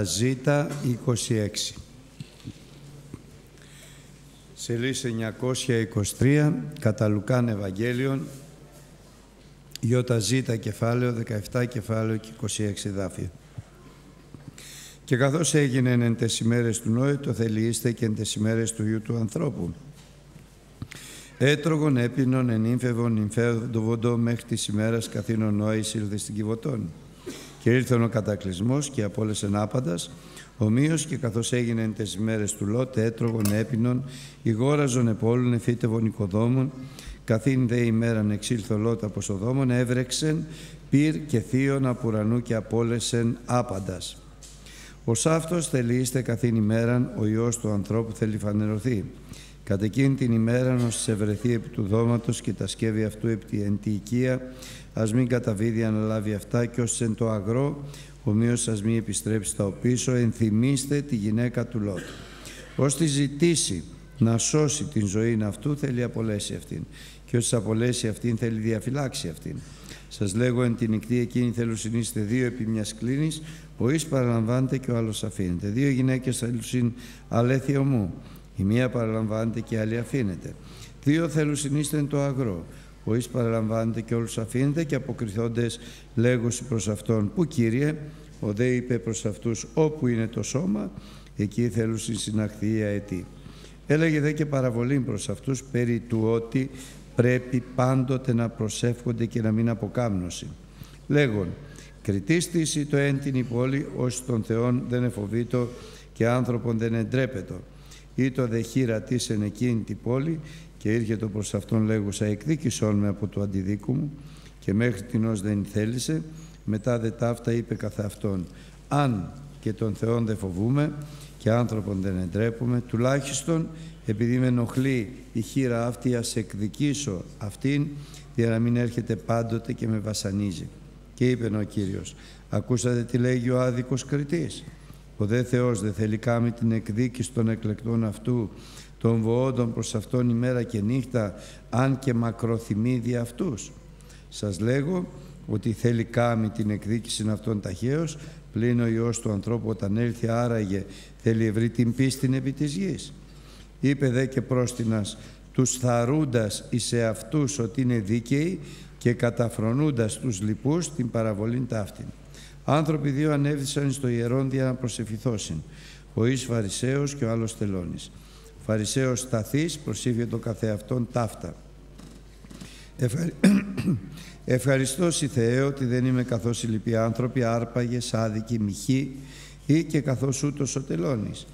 ΙΖ 26. Σελίς 923, κατά Λουκάν Ευαγγέλιον, ΙΖ κεφάλαιο, 17 κεφάλαιο και 26 δάφια. Και καθώς έγινε εν τες ημέρες του Νόε, το θελείστε και εν τες ημέρες του Υιού του ανθρώπου. Έτρωγον έπινον εν ύμφευον υμφεύδοβοντο μέχρι της ημέρας καθήνων Νόε εισήλθε στην Κιβωτών. Και ήρθον ο κατακλυσμός και απόλεσεν άπαντας, ομοίως και καθώς έγινε εν τες ημέρες του Λότ, έτρωγον έπινον, ηγόραζον επόλουν εφήτευον οικοδόμων, καθήν δε ημέραν εξήλθο Λότ από Σοδόμων, έβρεξεν πυρ και θείον από ουρανού και απόλεσεν άπαντας. Ως αυτός θελείστε καθήν ημέραν ο Υιός του ανθρώπου θέλει φανερωθεί. Κατ' εκείνη την ημέρα ώστε ευρεθεί επί του δώματος και τα σκεύη αυτού επί τη εν τη οικία, ας μην καταβίδει αναλάβει αυτά και ως εν το αγρό, ομοίως ας μην επιστρέψει στα οπίσω, ενθυμίστε τη γυναίκα του Λότ. Ως τη ζητήσει να σώσει την ζωή αυτού θέλει απολέσει αυτήν και ως απολέσει αυτήν θέλει διαφυλάξει αυτήν. Σας λέγω εν την νυχτή εκείνη θέλουν συνείστε δύο επί μιας κλίνης, ο εις παραλαμβάνεται και ο άλλος αφήνεται. Δύο γυναίκες θέλουν συν αλέθιο μου, η μία παραλαμβάνεται και η άλλη αφήνεται. Δύο θέλουν συνείστε το αγρό, ο εις παραλαμβάνεται και όλους αφήνεται και αποκριθώντες λέγουσι προς αυτόν. Πού Κύριε, ο δε είπε προς αυτούς όπου είναι το σώμα, εκεί θέλουν συναχθεί η αετή. Έλεγε δε και παραβολή προς αυτούς περί του ότι πρέπει πάντοτε να προσεύχονται και να μην αποκάμνωση. Λέγον, κριτίστηση το εν την πόλη, ως των Θεών δεν εφοβήτω και άνθρωπον δεν εντρέπετο. Ή το δε χείρα της εν εκείνη την πόλη και ήρχε προς αυτόν λέγουσα εκδίκησόν με από το αντιδίκου μου και μέχρι την ως δεν θέλησε μετά δε ταύτα είπε καθ' αυτόν αν και τον Θεόν δεν φοβούμε και άνθρωπον δεν εντρέπουμε τουλάχιστον επειδή με ενοχλεί η χείρα αυτή ας εκδικήσω αυτήν για να μην έρχεται πάντοτε και με βασανίζει. Και είπε ο Κύριος, ακούσατε τι λέγει ο άδικος κριτής. Ο δε Θεός δεν θέλει κάμει την εκδίκηση των εκλεκτών αυτού, των βοόντων προς αυτόν ημέρα και νύχτα, αν και μακροθυμεί δι' αυτούς. Σας λέγω ότι θέλει κάμει την εκδίκηση αυτών ταχαίως, πλην ο Υιός του ανθρώπου όταν έλθει άραγε θέλει ευρύ την πίστη επί της γης. Είπε δε και πρόστινας τους θαρούντας εις αυτούς ότι είναι δίκαιοι και καταφρονούντας τους λοιπούς την παραβολήν ταύτην. Άνθρωποι δύο ανέβησαν στο ιερόντια να προσεφηθώσουν. Ο εις Φαρισαίος και ο άλλος τελώνης. Φαρισαίος σταθής προσήφιε το καθεαυτόν ταύτα. Ευχαρι... Ευχαριστώς σοι Θεέ ότι δεν είμαι καθώς οι λοιποί άνθρωποι, άρπαγες, άδικοι, μοιχοί ή και καθώς ούτως ο τελώνης.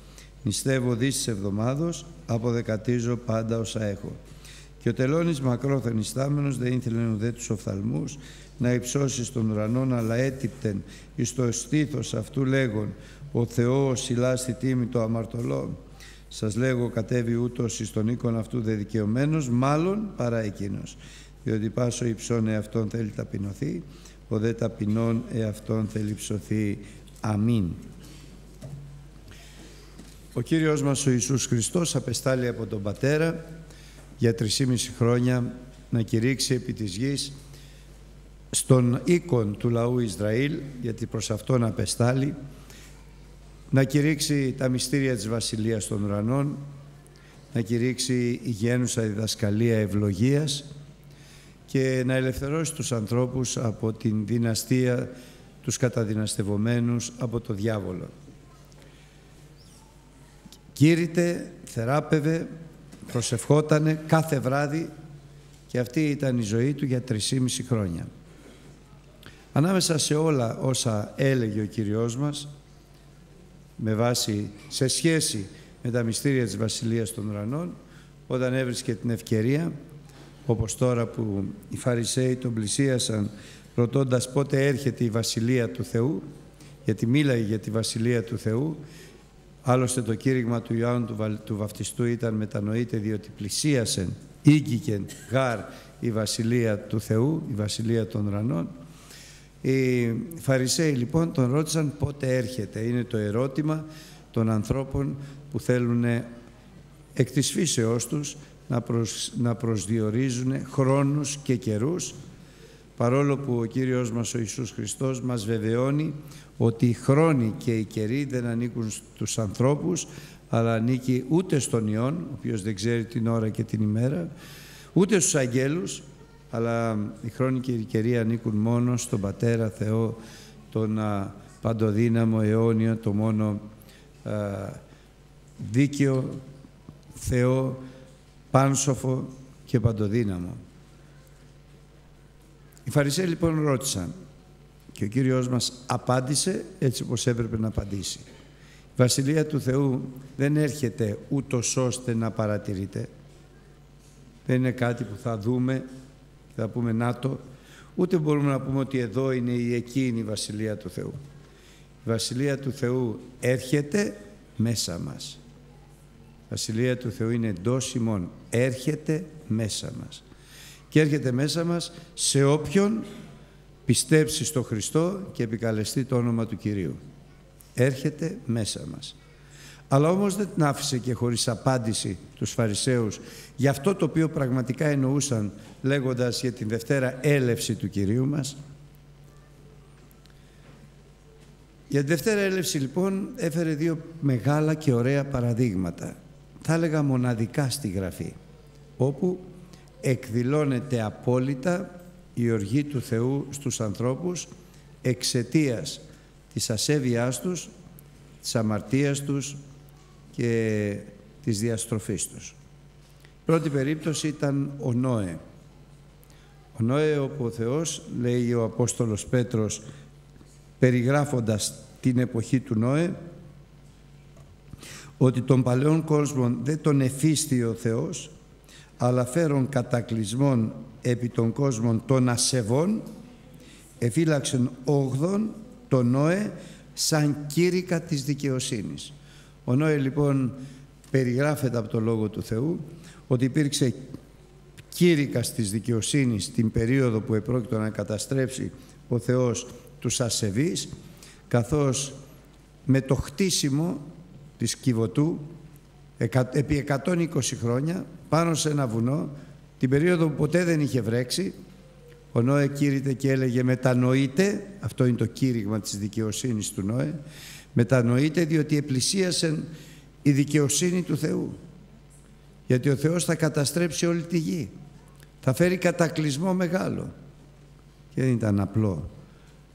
Νηστεύω δίσεις εβδομάδος, αποδεκατίζω πάντα όσα έχω. Και ο τελώνης μακρόθεν ιστάμενος δεν ήθελε ουδέ τους οφθαλμούς να υψώσεις στον ουρανόν, αλλά έτυπτεν εις το στήθος αυτού λέγον «Ο Θεός σιλά στη τίμη το αμαρτωλό». Σας λέγω κατέβει ούτως εις τον οίκον αυτού δεδικαιωμένος, μάλλον παρά εκείνος. Διότι πάσο υψών εαυτόν θέλει ταπεινωθεί, ο δε ταπεινών εαυτόν θέλει ψωθεί. Αμήν. Ο Κύριος μας ο Ιησούς Χριστός απεστάλλει από τον Πατέρα για 3,5 χρόνια να κηρύξει επί της γης στον οίκον του λαού Ισραήλ, γιατί προς αυτόν απεστάλλει, να κηρύξει τα μυστήρια της Βασιλείας των Ουρανών, να κηρύξει η γένουσα διδασκαλία ευλογίας και να ελευθερώσει τους ανθρώπους από την δυναστεία, τους καταδυναστευομένους από το διάβολο. Κήρυτε, θεράπευε, προσευχότανε κάθε βράδυ και αυτή ήταν η ζωή του για 3,5 χρόνια. Ανάμεσα σε όλα όσα έλεγε ο Κυριός μας, με βάση, σε σχέση με τα μυστήρια της Βασιλείας των Ουρανών, όταν έβρισκε την ευκαιρία, όπως τώρα που οι Φαρισαίοι τον πλησίασαν ρωτώντας πότε έρχεται η Βασιλεία του Θεού, γιατί μίλαγε για τη Βασιλεία του Θεού Άλλωστε το κήρυγμα του Ιωάννου του Βαφτιστού ήταν μετανοείται διότι πλησίασε, ήγηκε γάρ η Βασιλεία του Θεού, η Βασιλεία των Ουρανών. Οι Φαρισαίοι λοιπόν τον ρώτησαν πότε έρχεται. Είναι το ερώτημα των ανθρώπων που θέλουν εκ της φύσεώς τους να, προσ, να προσδιορίζουν χρόνους και καιρούς παρόλο που ο Κύριος μας ο Ιησούς Χριστός μας βεβαιώνει ότι οι χρόνοι και οι καιροί δεν ανήκουν στους ανθρώπους, αλλά ανήκει ούτε στον Υιόν, ο οποίος δεν ξέρει την ώρα και την ημέρα, ούτε στους αγγέλους, αλλά οι χρόνοι και οι καιροί ανήκουν μόνο στον Πατέρα Θεό, τον παντοδύναμο αιώνιο, το μόνο δίκαιο Θεό, πάνσοφο και παντοδύναμο. Οι Φαρισαίοι λοιπόν ρώτησαν και ο Κύριος μας απάντησε έτσι όπως έπρεπε να απαντήσει. Η Βασιλεία του Θεού δεν έρχεται ούτως ώστε να παρατηρείται. Δεν είναι κάτι που θα δούμε θα πούμε να το, ούτε μπορούμε να πούμε ότι εδώ είναι η εκείνη η Βασιλεία του Θεού. Η Βασιλεία του Θεού έρχεται μέσα μας. Η Βασιλεία του Θεού είναι εντός ημών. Έρχεται μέσα μας και έρχεται μέσα μας σε όποιον πιστέψει στο Χριστό και επικαλεστεί το όνομα του Κυρίου. Έρχεται μέσα μας. Αλλά όμως δεν την άφησε και χωρίς απάντηση τους Φαρισαίους για αυτό το οποίο πραγματικά εννοούσαν λέγοντας για την Δευτέρα έλευση του Κυρίου μας. Για την Δευτέρα έλευση λοιπόν έφερε δύο μεγάλα και ωραία παραδείγματα. Θα έλεγα μοναδικά στη Γραφή, όπου εκδηλώνεται απόλυτα η οργή του Θεού στους ανθρώπους εξαιτίας της ασέβειάς τους, της αμαρτίας τους και της διαστροφής τους. Πρώτη περίπτωση ήταν ο Νόε. Ο Νόε όπου ο Θεός, λέει ο Απόστολος Πέτρος, περιγράφοντας την εποχή του Νόε, ότι τον παλαιόν κόσμο δεν τον εφίστη ο Θεός, αλλά φέρον κατακλυσμών επί των κόσμων των ασεβών, εφύλαξεν όγδον τον Νόε σαν κήρυκα της δικαιοσύνης. Ο Νόε λοιπόν περιγράφεται από το Λόγο του Θεού ότι υπήρξε κήρυκας της δικαιοσύνης την περίοδο που επρόκειτο να καταστρέψει ο Θεός τους ασεβείς καθώς με το χτίσιμο της Κιβωτού επί 120 χρόνια πάνω σε ένα βουνό, την περίοδο που ποτέ δεν είχε βρέξει, ο Νόε κήρυτε και έλεγε μετανοείτε, αυτό είναι το κήρυγμα της δικαιοσύνης του Νόε, μετανοείτε διότι επλησίασε η δικαιοσύνη του Θεού. Γιατί ο Θεός θα καταστρέψει όλη τη γη. Θα φέρει κατακλυσμό μεγάλο. Και δεν ήταν απλό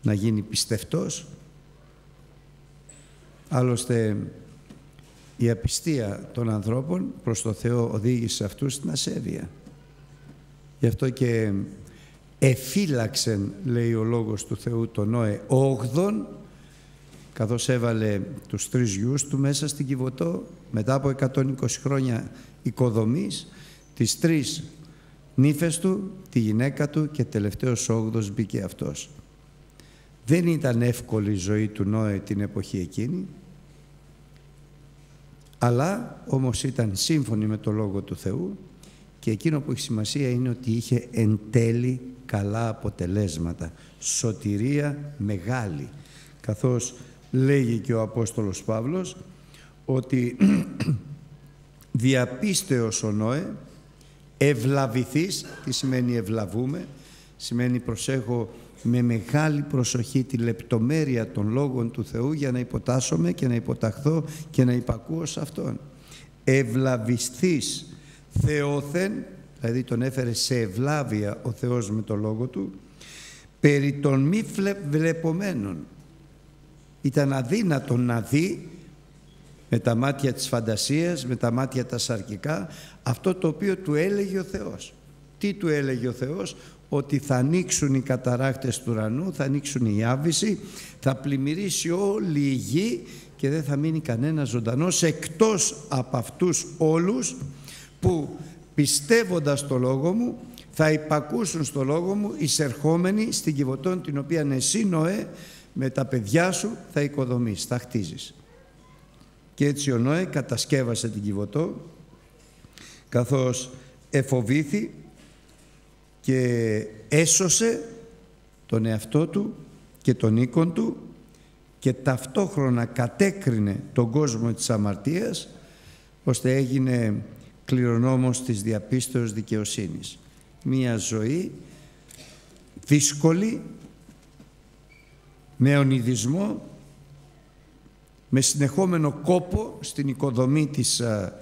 να γίνει πιστευτός. Άλλωστε η απιστία των ανθρώπων προς το Θεό οδήγησε αυτούς στην ασέβεια. Γι' αυτό και εφύλαξεν, λέει ο Λόγος του Θεού, τον Νόε όγδον, καθώς έβαλε τους τρεις γιους του μέσα στην Κιβωτό, μετά από 120 χρόνια οικοδομής, τις τρεις νύφες του, τη γυναίκα του και τελευταίος όγδος μπήκε αυτός. Δεν ήταν εύκολη η ζωή του Νόε την εποχή εκείνη, αλλά όμως ήταν σύμφωνη με το Λόγο του Θεού και εκείνο που έχει σημασία είναι ότι είχε εν τέλει καλά αποτελέσματα, σωτηρία μεγάλη, καθώς λέγει και ο Απόστολος Παύλος ότι διαπίστεως ο Νόε ευλαβηθείς, τι σημαίνει ευλαβούμε, σημαίνει προσέχω με μεγάλη προσοχή τη λεπτομέρεια των λόγων του Θεού για να υποτάσσομαι και να υποταχθώ και να υπακούω σε Αυτόν. Ευλαβιστής Θεόθεν, δηλαδή τον έφερε σε ευλάβεια ο Θεός με το λόγο Του, περί των μη βλεπομένων. Ήταν αδύνατο να δει με τα μάτια της φαντασίας, με τα μάτια τα σαρκικά, αυτό το οποίο του έλεγε ο Θεός. Τι του έλεγε ο Θεός, ότι θα ανοίξουν οι καταράκτες του ουρανού, θα ανοίξουν οι άβυση, θα πλημμυρίσει όλη η γη και δεν θα μείνει κανένας ζωντανός εκτός από αυτούς όλους που πιστεύοντας το Λόγο μου θα υπακούσουν στο Λόγο μου εισερχόμενοι στην Κιβωτών την οποία εσύ Νοέ με τα παιδιά σου θα οικοδομείς, θα χτίζεις. Και έτσι ο Νόε κατασκεύασε την Κιβωτό καθώς εφοβήθη και έσωσε τον εαυτό του και τον οίκον του και ταυτόχρονα κατέκρινε τον κόσμο της αμαρτίας ώστε έγινε κληρονόμος της διαπίστεως δικαιοσύνης. Μία ζωή δύσκολη, με ονειδισμό, με συνεχόμενο κόπο στην οικοδομή της α,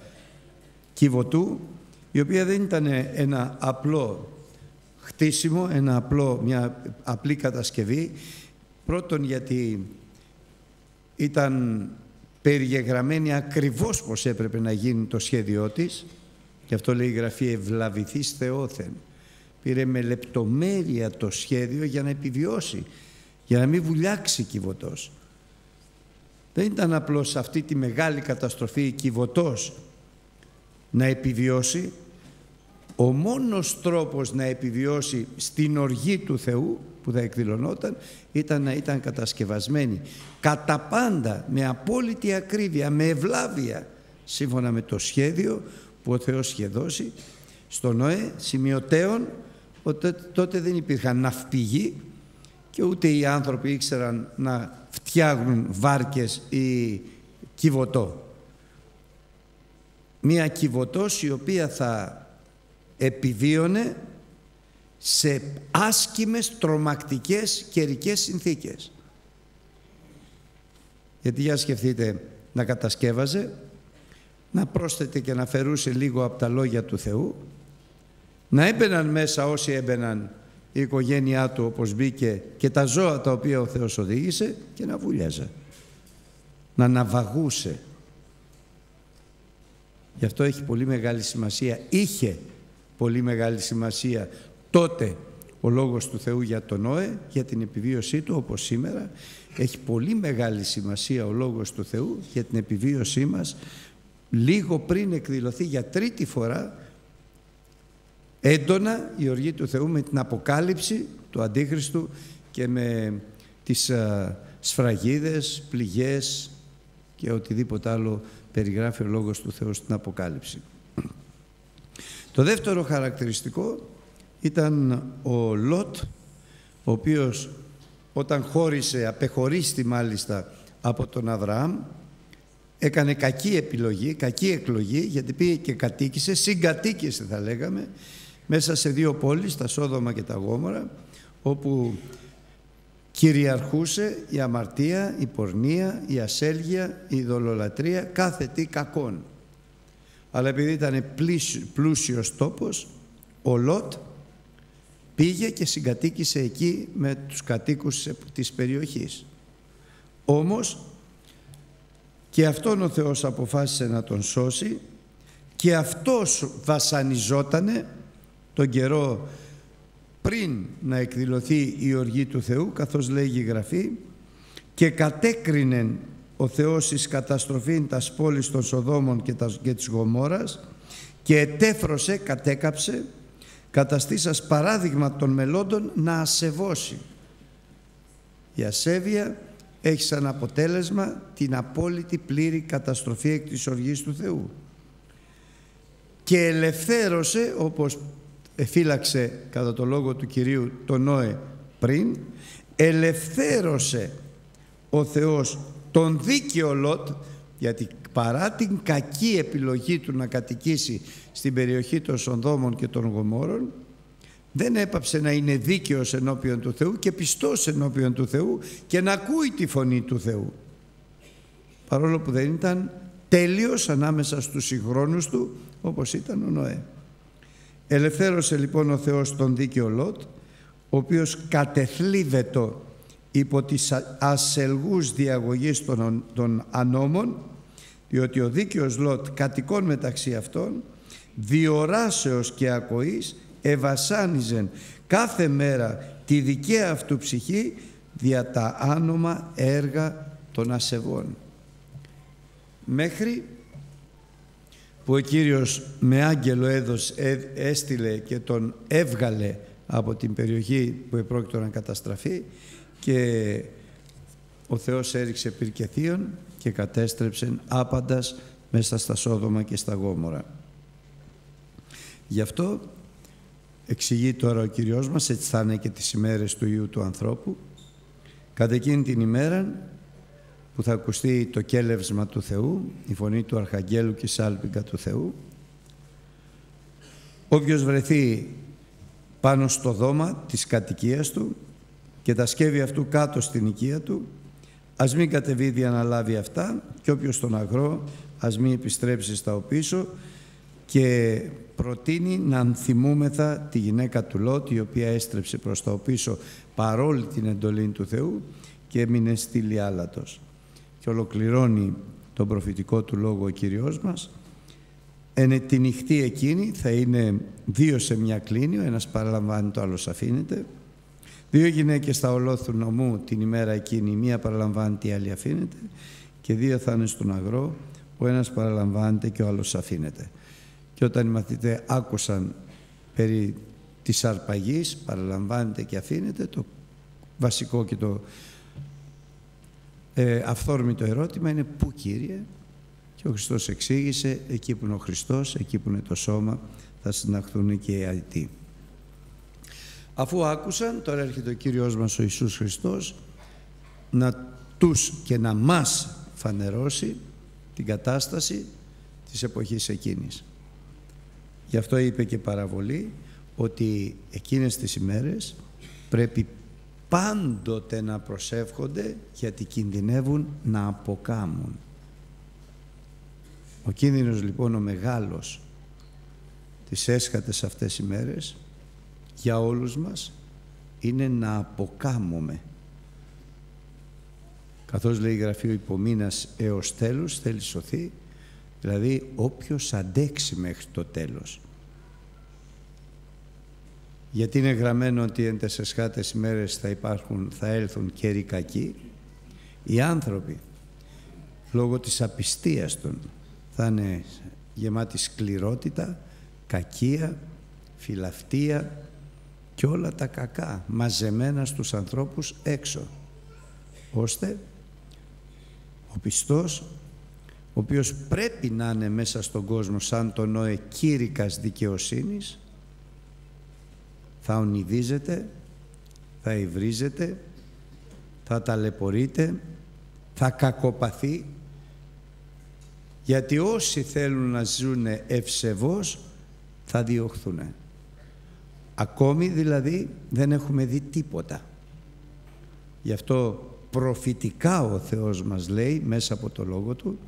Κιβωτού, η οποία δεν ήταν ένα απλό χτίσιμο, ένα απλό, μια απλή κατασκευή. Πρώτον γιατί ήταν περιγεγραμμένη ακριβώς πως έπρεπε να γίνει το σχέδιό της, και αυτό λέει η Γραφή «Ευλαβηθείς Θεόθεν». Πήρε με λεπτομέρεια το σχέδιο για να επιβιώσει, για να μην βουλιάξει η Κιβωτός. Δεν ήταν απλώς αυτή τη μεγάλη καταστροφή η Κιβωτός να επιβιώσει, ο μόνος τρόπος να επιβιώσει στην οργή του Θεού που θα εκδηλωνόταν ήταν να ήταν κατασκευασμένη κατά πάντα με απόλυτη ακρίβεια, με ευλάβεια σύμφωνα με το σχέδιο που ο Θεός είχε δώσει στο Νοέ σημειωτέων ότι τότε δεν υπήρχαν ναυπηγοί και ούτε οι άνθρωποι ήξεραν να φτιάχνουν βάρκες ή κυβωτό. Μία κυβωτός η οποία θα επιβίωνε σε άσκημες, τρομακτικές καιρικές συνθήκες. Γιατί για σκεφτείτε να κατασκεύαζε, να πρόσθετε και να φερούσε λίγο από τα λόγια του Θεού, να έμπαιναν μέσα όσοι έμπαιναν η οικογένειά του όπως μπήκε και τα ζώα τα οποία ο Θεός οδήγησε και να βουλιάζε. Να ναυαγούσε. Γι' αυτό έχει πολύ μεγάλη σημασία. Είχε πολύ μεγάλη σημασία τότε ο Λόγος του Θεού για τον Νόε, για την επιβίωσή του όπως σήμερα. Έχει πολύ μεγάλη σημασία ο Λόγος του Θεού για την επιβίωσή μας λίγο πριν εκδηλωθεί για τρίτη φορά έντονα η οργή του Θεού με την αποκάλυψη του Αντίχριστου και με τις α, σφραγίδες, πληγές και οτιδήποτε άλλο περιγράφει ο Λόγος του Θεού στην Αποκάλυψη. Το δεύτερο χαρακτηριστικό ήταν ο Λότ, ο οποίος όταν χώρισε, απεχωρίστη μάλιστα από τον Αβραάμ, έκανε κακή επιλογή, κακή εκλογή, γιατί πήγε και κατοίκησε, συγκατοίκησε θα λέγαμε, μέσα σε δύο πόλεις, τα Σόδομα και τα Γόμορα, όπου κυριαρχούσε η αμαρτία, η πορνεία, η ασέλγεια, η δολολατρία, κάθε τι κακόν. Αλλά επειδή ήταν πλούσιος τόπος, ο Λότ πήγε και συγκατοίκησε εκεί με τους κατοίκους της περιοχής. Όμως και αυτόν ο Θεός αποφάσισε να τον σώσει και αυτός βασανιζότανε τον καιρό πριν να εκδηλωθεί η οργή του Θεού καθώς λέγει η Γραφή και κατέκρινε ο Θεός εις καταστροφήν τας πόλης των Σοδόμων και, τας, και της Γομόρας και ετέφρωσε, κατέκαψε καταστήσας παράδειγμα των μελόντων να ασεβώσει. Η ασέβεια έχει σαν αποτέλεσμα την απόλυτη πλήρη καταστροφή εκ της οργής του Θεού. Και ελευθέρωσε, όπως εφύλαξε κατά το λόγο του Κυρίου τον Νόε πριν, ελευθέρωσε ο Θεός τον δίκαιο Λότ, γιατί παρά την κακή επιλογή του να κατοικήσει στην περιοχή των Σονδόμων και των Γομόρων, δεν έπαψε να είναι δίκαιος ενώπιον του Θεού και πιστός ενώπιον του Θεού και να ακούει τη φωνή του Θεού. Παρόλο που δεν ήταν τέλειος ανάμεσα στους συγχρόνους του όπως ήταν ο Νοέ. Ελευθέρωσε λοιπόν ο Θεός τον δίκαιο Λότ ο οποίος κατεθλίβετο υπό τις ασελγούς διαγωγής των, των ανώμων διότι ο δίκαιος Λότ κατοικών μεταξύ αυτών διοράσεως και ακοής ευασάνιζεν κάθε μέρα τη δικαία αυτού ψυχή δια τα άνομα έργα των ασεβών. Μέχρι που ο Κύριος με άγγελο έδωσε, έστειλε και τον έβγαλε από την περιοχή που επρόκειτο να καταστραφεί και ο Θεός έριξε πυρκεθίων και κατέστρεψε άπαντας μέσα στα Σόδομα και στα Γόμορα. Γι' αυτό εξηγεί τώρα ο Κυριός μας, έτσι θα είναι και τις ημέρες του Ιού του ανθρώπου, κατά εκείνη την ημέρα που θα ακουστεί το κέλευσμα του Θεού, η φωνή του Αρχαγγέλου και η σάλπιγγα του Θεού, όποιος βρεθεί πάνω στο δώμα της κατοικίας του και τα σκεύη αυτού κάτω στην οικία του, ας μην κατεβεί να λάβει αυτά και όποιος τον αγρό ας μην επιστρέψει στα οπίσω και προτείνει να ανθυμούμεθα τη γυναίκα του Λότ η οποία έστρεψε προς τα οπίσω παρόλη την εντολή του Θεού και έμεινε στήλη άλατος. Και ολοκληρώνει τον προφητικό του λόγο ο Κύριος μας Εν τη νυχτή εκείνη θα είναι δύο σε μια κλίνη, ο ένας παραλαμβάνει, το άλλος αφήνεται. Δύο γυναίκες θα ολόθουν νομού την ημέρα εκείνη, η μία παραλαμβάνει, η άλλη αφήνεται. Και δύο θα είναι στον αγρό, ο ένας παραλαμβάνεται και ο άλλος αφήνεται. Και όταν οι μαθητές άκουσαν περί της αρπαγής, παραλαμβάνεται και αφήνεται, το βασικό και το ε, αυθόρμητο ερώτημα είναι «Πού Κύριε» Και ο Χριστός εξήγησε, εκεί που είναι ο Χριστός, εκεί που είναι το σώμα, θα συναχθούν και οι αητοί. Αφού άκουσαν, τώρα έρχεται ο Κύριος μας ο Ιησούς Χριστός, να τους και να μας φανερώσει την κατάσταση της εποχής εκείνης. Γι' αυτό είπε και παραβολή ότι εκείνες τις ημέρες πρέπει πάντοτε να προσεύχονται γιατί κινδυνεύουν να αποκάμουν. Ο κίνδυνος λοιπόν ο μεγάλος τις έσχατες αυτές οι μέρες για όλους μας είναι να αποκάμουμε. Καθώς λέει η Γραφή ο υπομήνας έως τέλους θέλει σωθεί, δηλαδή όποιος αντέξει μέχρι το τέλος. Γιατί είναι γραμμένο ότι εν τεσσεσχάτες ημέρες θα υπάρχουν, θα έλθουν καιροί κακοί. Οι άνθρωποι, λόγω της απιστίας των, θα είναι γεμάτη σκληρότητα, κακία, φιλαυτία και όλα τα κακά μαζεμένα στους ανθρώπους έξω ώστε ο πιστός ο οποίος πρέπει να είναι μέσα στον κόσμο σαν τον Νόε κήρυκας δικαιοσύνης θα ονειδίζεται, θα υβρίζεται, θα ταλαιπωρείται, θα κακοπαθεί γιατί όσοι θέλουν να ζουν ευσεβώς θα διωχθούν. Ακόμη δηλαδή δεν έχουμε δει τίποτα. Γι' αυτό προφητικά ο Θεός μας λέει μέσα από το Λόγο Του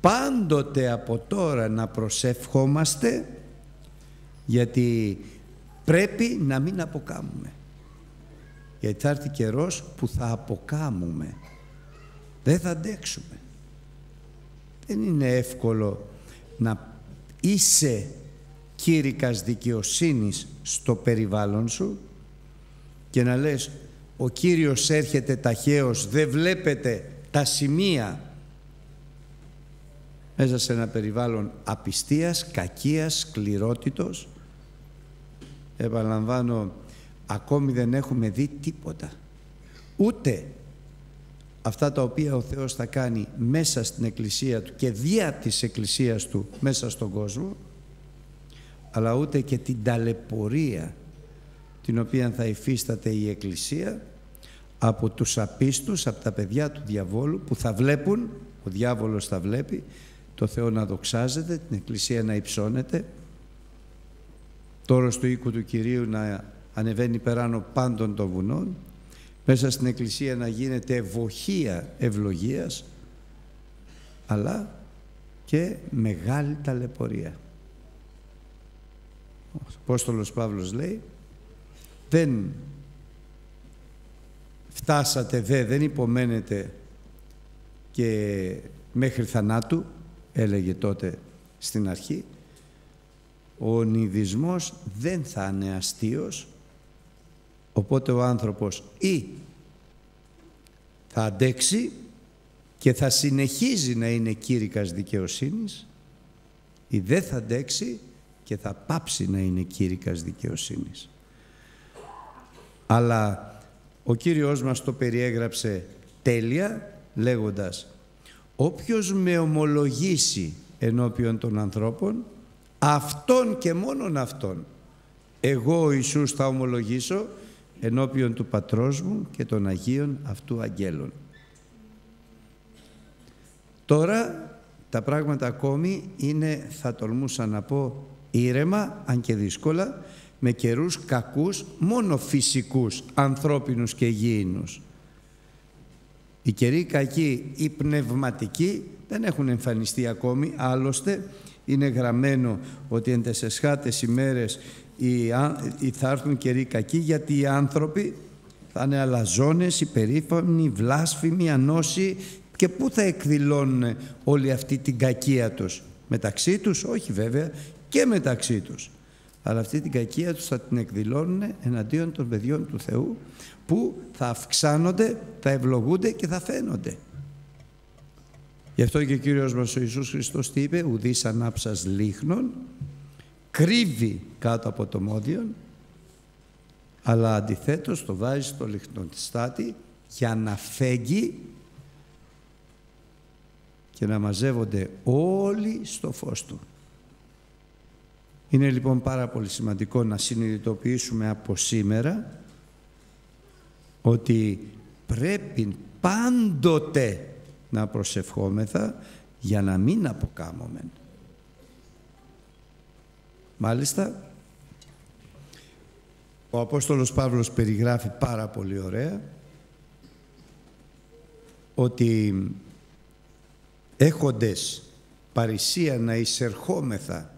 πάντοτε από τώρα να προσευχόμαστε γιατί πρέπει να μην αποκάμουμε. Γιατί θα έρθει καιρός που θα αποκάμουμε. Δεν θα αντέξουμε. Δεν είναι εύκολο να είσαι κήρυκας δικαιοσύνης στο περιβάλλον σου και να λες ο Κύριος έρχεται ταχαίως, δεν βλέπετε τα σημεία μέσα σε ένα περιβάλλον απιστίας, κακίας, σκληρότητος. Επαναλαμβάνω, ακόμη δεν έχουμε δει τίποτα. Ούτε αυτά τα οποία ο Θεός θα κάνει μέσα στην Εκκλησία Του και δια της Εκκλησίας Του μέσα στον κόσμο αλλά ούτε και την ταλαιπωρία την οποία θα υφίσταται η Εκκλησία από τους απίστους, από τα παιδιά του διαβόλου που θα βλέπουν, ο διάβολος θα βλέπει το Θεό να δοξάζεται, την Εκκλησία να υψώνεται τώρα στο οίκο του Κυρίου να ανεβαίνει περάνω πάντων των βουνών μέσα στην Εκκλησία να γίνεται ευοχία ευλογίας αλλά και μεγάλη ταλαιπωρία. Ο Απόστολος Παύλος λέει δεν φτάσατε δε, δεν υπομένετε και μέχρι θανάτου έλεγε τότε στην αρχή ο νηδισμός δεν θα είναι αστείος Οπότε ο άνθρωπος ή θα αντέξει και θα συνεχίζει να είναι κήρυκας δικαιοσύνης ή δεν θα αντέξει και θα πάψει να είναι κήρυκας δικαιοσύνης. Αλλά ο Κύριος μας το περιέγραψε τέλεια λέγοντας «Όποιος με ομολογήσει ενώπιον των ανθρώπων, αυτόν και μόνον αυτόν, εγώ ο Ιησούς θα ομολογήσω ενώπιον του Πατρός μου και των Αγίων αυτού αγγέλων. Τώρα τα πράγματα ακόμη είναι, θα τολμούσα να πω, ήρεμα, αν και δύσκολα, με καιρούς κακούς μόνο φυσικούς, ανθρώπινους και γήινους. Οι καιροί κακοί ή πνευματικοί δεν έχουν εμφανιστεί ακόμη, είναι γραμμένο ότι εν τεσσεσχάτες ημέρες θα έρθουν καιροί κακοί γιατί οι άνθρωποι θα είναι αλαζόνες, υπερήφανοι, βλάσφημοι, ανώσοι και πού θα εκδηλώνουν όλη αυτή την κακία τους; Μεταξύ τους, όχι βέβαια, και μεταξύ τους. Αλλά αυτή την κακία τους θα την εκδηλώνουν εναντίον των παιδιών του Θεού που θα αυξάνονται, θα ευλογούνται και θα φαίνονται. Γι' αυτό και ο Κύριος μας ο Ιησούς Χριστός τι είπε «Ουδής ανάψας λίχνων, κρύβει κάτω από το μόδιον, αλλά αντιθέτως το βάζει στο λιχνοτιστάτη για να φέγγει και να μαζεύονται όλοι στο φως του». Είναι λοιπόν πάρα πολύ σημαντικό να συνειδητοποιήσουμε από σήμερα ότι πρέπει πάντοτε να προσευχόμεθα για να μην αποκάμωμεν. Μάλιστα, ο Απόστολος Παύλος περιγράφει πάρα πολύ ωραία ότι έχοντες παρησία να εισερχόμεθα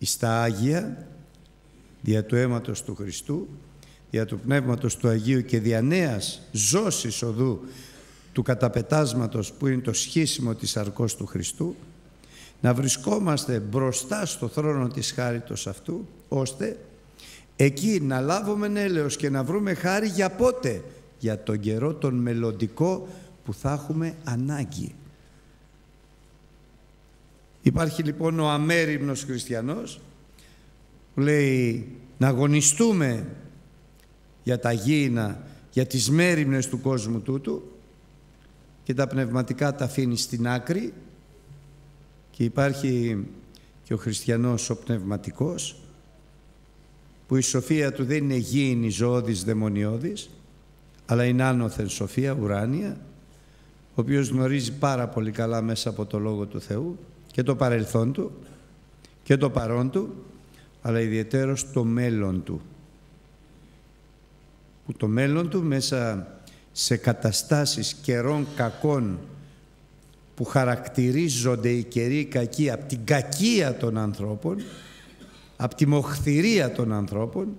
στα Άγια δια του αίματος του Χριστού δια του Πνεύματος του Αγίου και δια νέας ζώσης οδού του καταπετάσματος που είναι το σχίσιμο της αρκός του Χριστού να βρισκόμαστε μπροστά στο θρόνο της χάριτος αυτού ώστε εκεί να λάβουμε έλεος και να βρούμε χάρη για πότε; Για τον καιρό τον μελλοντικό που θα έχουμε ανάγκη. Υπάρχει λοιπόν ο αμέριμνος χριστιανός που λέει να αγωνιστούμε για τα γήινα για τις μέριμνες του κόσμου τούτου και τα πνευματικά τα αφήνει στην άκρη και υπάρχει και ο χριστιανός ο πνευματικός που η σοφία του δεν είναι γήινη ζωώδης δαιμονιώδης αλλά είναι άνωθεν σοφία ουράνια ο οποίος γνωρίζει πάρα πολύ καλά μέσα από το Λόγο του Θεού και το παρελθόν του και το παρόν του αλλά ιδιαίτερος το μέλλον του. Που το μέλλον του μέσα σε καταστάσεις καιρών κακών που χαρακτηρίζονται οι καιροί κακοί από την κακία των ανθρώπων, από τη μοχθηρία των ανθρώπων,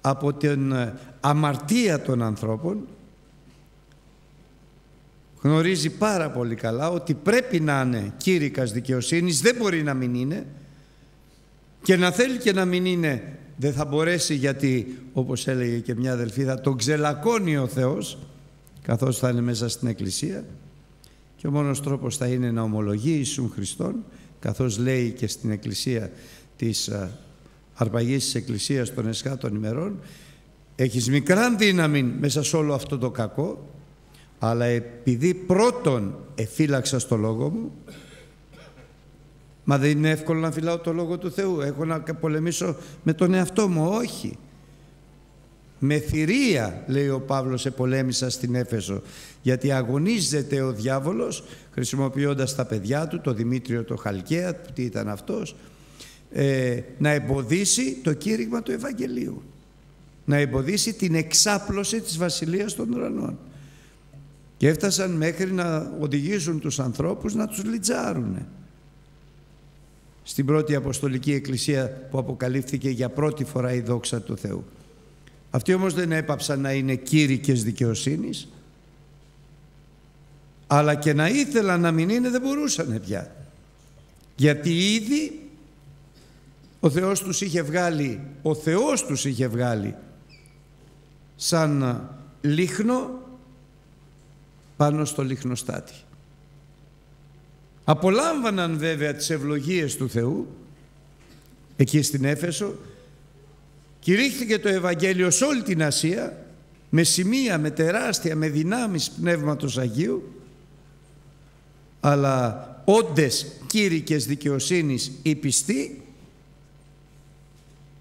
από την ε, αμαρτία των ανθρώπων, γνωρίζει πάρα πολύ καλά ότι πρέπει να είναι κήρυκας δικαιοσύνης, δεν μπορεί να μην είναι και να θέλει και να μην είναι δεν θα μπορέσει γιατί όπως έλεγε και μια αδελφή θα τον ξελακώνει ο Θεός καθώς θα είναι μέσα στην Εκκλησία και ο μόνος τρόπος θα είναι να ομολογεί Ιησούν Χριστόν καθώς λέει και στην Εκκλησία της αρπαγής της Εκκλησίας των Εσχάτων ημερών έχεις μικράν δύναμη μέσα σε όλο αυτό το κακό αλλά επειδή πρώτον εφύλαξα στο λόγο μου μα δεν είναι εύκολο να φυλάω το λόγο του Θεού. Έχω να πολεμήσω με τον εαυτό μου. Όχι με θηρία, λέει ο Παύλος, επολέμησα στην Έφεσο. Γιατί αγωνίζεται ο διάβολος, χρησιμοποιώντας τα παιδιά του, το Δημήτριο το Χαλκαία, τι ήταν αυτός, ε, να εμποδίσει το κήρυγμα του Ευαγγελίου. Να εμποδίσει την εξάπλωση της Βασιλείας των Ουρανών. Και έφτασαν μέχρι να οδηγήσουν τους ανθρώπους να τους λιτζάρουν. Στην πρώτη Αποστολική Εκκλησία που αποκαλύφθηκε για πρώτη φορά η δόξα του Θεού. Αυτοί όμως δεν έπαψαν να είναι κήρυκες δικαιοσύνης αλλά και να ήθελαν να μην είναι δεν μπορούσαν πια. Γιατί ήδη ο Θεός τους είχε βγάλει ο Θεός τους είχε βγάλει σαν λίχνο πάνω στο λιχνοστάτη απολάμβαναν βέβαια τις ευλογίες του Θεού εκεί στην Έφεσο Κηρύχθηκε το Ευαγγέλιο σε όλη την Ασία με σημεία, με τεράστια, με δυνάμεις Πνεύματος Αγίου αλλά όντες κήρυκες δικαιοσύνης οι πιστοί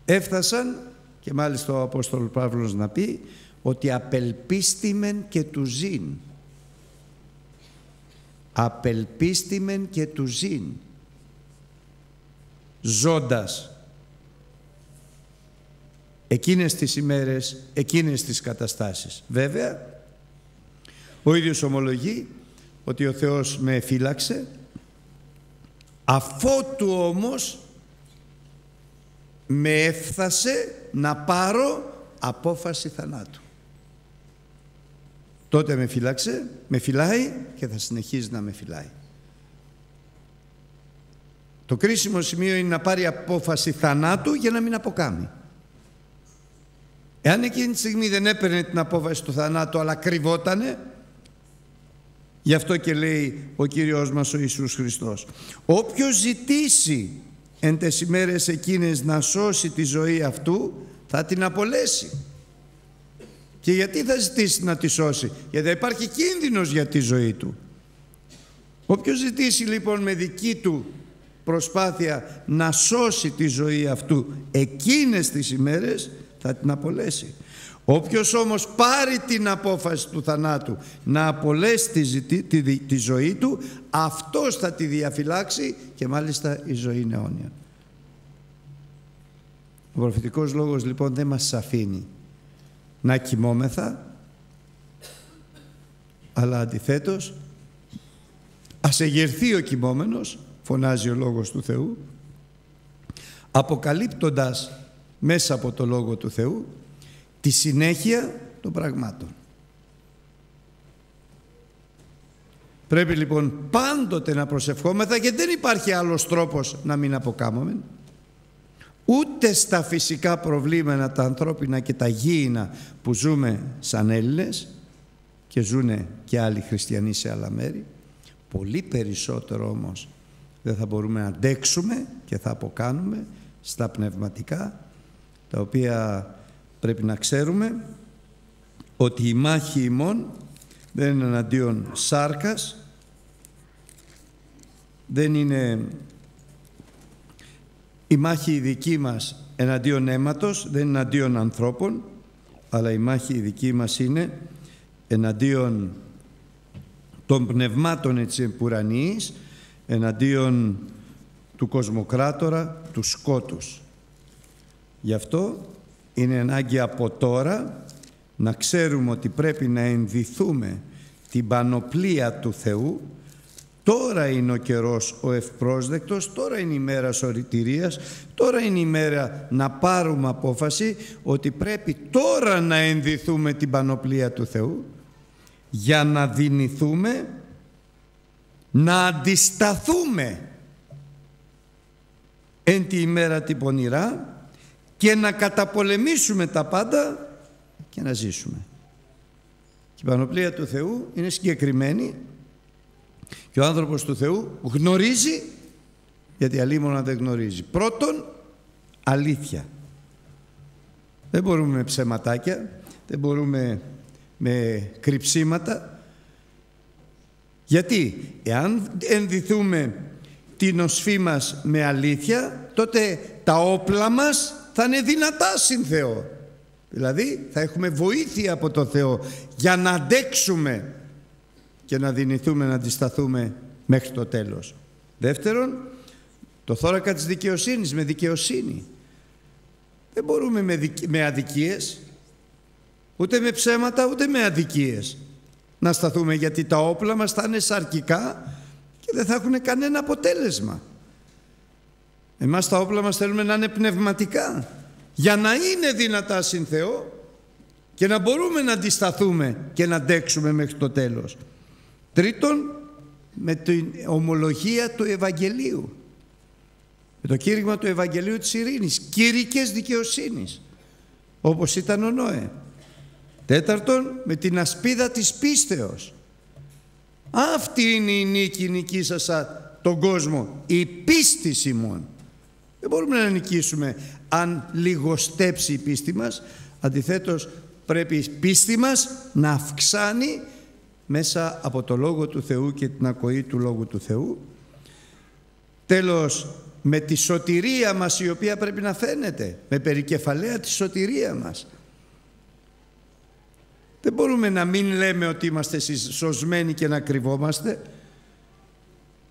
έφτασαν και μάλιστα ο Απόστολος Παύλος να πει ότι απελπίστημεν και του ζήν. Απελπίστημεν και του ζήν ζώντας εκείνες τις ημέρες, εκείνες τις καταστάσεις. Βέβαια, ο ίδιος ομολογεί ότι ο Θεός με φύλαξε, αφότου όμως με έφτασε να πάρω απόφαση θανάτου. Τότε με φυλάξε, με φυλάει και θα συνεχίζει να με φυλάει. Το κρίσιμο σημείο είναι να πάρει απόφαση θανάτου για να μην αποκάμει. Εάν εκείνη τη στιγμή δεν έπαιρνε την απόφαση του θανάτου αλλά κρυβότανε, γι' αυτό και λέει ο Κύριος μας ο Ιησούς Χριστός. Όποιος ζητήσει εν τες ημέρες εκείνες να σώσει τη ζωή αυτού, θα την απολέσει. Και γιατί θα ζητήσει να τη σώσει; Γιατί υπάρχει κίνδυνος για τη ζωή του. Όποιος ζητήσει λοιπόν με δική του προσπάθεια να σώσει τη ζωή αυτού εκείνες τις ημέρες θα την απολέσει. Όποιος όμως πάρει την απόφαση του θανάτου να απολέσει τη, τη, τη, ζωή του αυτός θα τη διαφυλάξει και μάλιστα η ζωή είναι αιώνια. Ο προφητικός λόγος λοιπόν δεν μας αφήνει να κοιμόμεθα αλλά αντιθέτως ας εγερθεί ο κοιμόμενος φωνάζει ο Λόγος του Θεού αποκαλύπτοντας μέσα από το Λόγο του Θεού τη συνέχεια των πραγμάτων. Πρέπει λοιπόν πάντοτε να προσευχόμεθα και δεν υπάρχει άλλος τρόπος να μην αποκάμουμε ούτε στα φυσικά προβλήματα τα ανθρώπινα και τα γήινα που ζούμε σαν Έλληνες και ζουνε και άλλοι χριστιανοί σε άλλα μέρη πολύ περισσότερο όμως δεν θα μπορούμε να αντέξουμε και θα αποκάνουμε στα πνευματικά τα οποία πρέπει να ξέρουμε ότι η μάχη ημών δεν είναι εναντίον σάρκας δεν είναι η μάχη η δική μας εναντίον αίματος, δεν είναι εναντίον ανθρώπων, αλλά η μάχη η δική μας είναι εναντίον των πνευμάτων έτσι επουρανής, εναντίον του κοσμοκράτορα, του σκότους. Γι' αυτό είναι ανάγκη από τώρα να ξέρουμε ότι πρέπει να ενδυθούμε την πανοπλία του Θεού. Τώρα είναι ο καιρός ο ευπρόσδεκτος, τώρα είναι η μέρα σωρητηρίας, τώρα είναι η μέρα να πάρουμε απόφαση ότι πρέπει τώρα να ενδυθούμε την πανοπλία του Θεού για να δυνηθούμε, να αντισταθούμε εν τη ημέρα την πονηρά και να καταπολεμήσουμε τα πάντα και να ζήσουμε. Και η πανοπλία του Θεού είναι συγκεκριμένη και ο άνθρωπος του Θεού γνωρίζει, γιατί αλίμονα δεν γνωρίζει. Πρώτον, αλήθεια. Δεν μπορούμε με ψεματάκια, δεν μπορούμε με κρυψίματα. Γιατί, εάν ενδυθούμε την οσφή μας με αλήθεια, τότε τα όπλα μας θα είναι δυνατά συν Θεό. Δηλαδή θα έχουμε βοήθεια από το Θεό για να αντέξουμε και να δυνηθούμε να αντισταθούμε μέχρι το τέλος. Δεύτερον, το θώρακα της δικαιοσύνης με δικαιοσύνη. Δεν μπορούμε με, με αδικίες, ούτε με ψέματα, ούτε με αδικίες να σταθούμε γιατί τα όπλα μας θα είναι σαρκικά και δεν θα έχουν κανένα αποτέλεσμα. Εμάς τα όπλα μας θέλουμε να είναι πνευματικά για να είναι δυνατά συν Θεό και να μπορούμε να αντισταθούμε και να αντέξουμε μέχρι το τέλος. Τρίτον, με την ομολογία του Ευαγγελίου. Με το κήρυγμα του Ευαγγελίου της Ειρήνης. Κήρυκες δικαιοσύνης. Όπως ήταν ο Νόε. Τέταρτον, με την ασπίδα της πίστεως. Αυτή είναι η νίκη νικήσασα τον κόσμο. Η πίστη Σιμών. Δεν μπορούμε να νικήσουμε αν λιγοστέψει η πίστη μας. Αντιθέτως πρέπει η πίστη μας να αυξάνει μέσα από το Λόγο του Θεού και την ακοή του Λόγου του Θεού. Τέλος, με τη σωτηρία μας η οποία πρέπει να φαίνεται, με περικεφαλαία τη σωτηρία μας. Δεν μπορούμε να μην λέμε ότι είμαστε σωσμένοι και να κρυβόμαστε,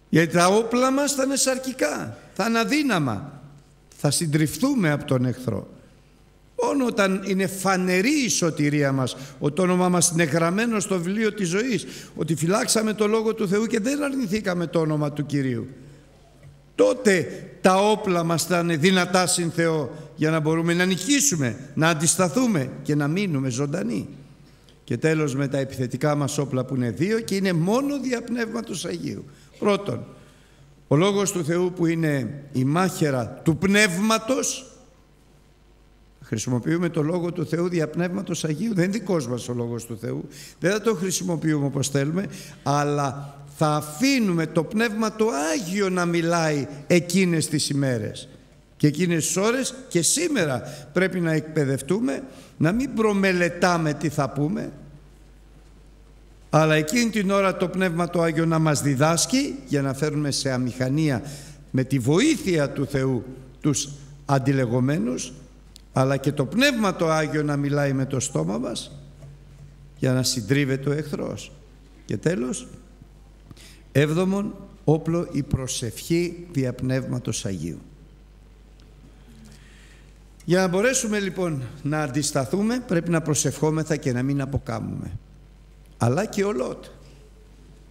γιατί τα όπλα μας θα είναι σαρκικά, θα είναι αδύναμα, θα συντριφθούμε από τον εχθρό. μόνο όταν είναι φανερή η σωτηρία μας, ότι το όνομα μας είναι γραμμένο στο βιβλίο της ζωής, ότι φυλάξαμε το Λόγο του Θεού και δεν αρνηθήκαμε το όνομα του Κυρίου. Τότε τα όπλα μας θα είναι δυνατά συν Θεό για να μπορούμε να νικήσουμε, να αντισταθούμε και να μείνουμε ζωντανοί. Και τέλος με τα επιθετικά μας όπλα που είναι δύο και είναι μόνο διαπνεύματος Αγίου. Πρώτον, ο Λόγος του Θεού που είναι η μάχαιρα του Πνεύματος Χρησιμοποιούμε το Λόγο του Θεού δια Πνεύματος Αγίου. Δεν είναι δικός μας ο Λόγος του Θεού. Δεν θα το χρησιμοποιούμε όπως θέλουμε, αλλά θα αφήνουμε το Πνεύμα το Άγιο να μιλάει εκείνες τις ημέρες. Και εκείνες τις ώρες και σήμερα πρέπει να εκπαιδευτούμε, να μην προμελετάμε τι θα πούμε, αλλά εκείνη την ώρα το Πνεύμα το Άγιο να μας διδάσκει για να φέρουμε σε αμηχανία με τη βοήθεια του Θεού τους αντιλεγωμένους αλλά και το Πνεύμα το Άγιο να μιλάει με το στόμα μας για να συντρίβεται ο εχθρός. Και τέλος, έβδομον όπλο η προσευχή δια Πνεύματος Αγίου. Για να μπορέσουμε λοιπόν να αντισταθούμε πρέπει να προσευχόμεθα και να μην αποκάμουμε. Αλλά και ο Λότ.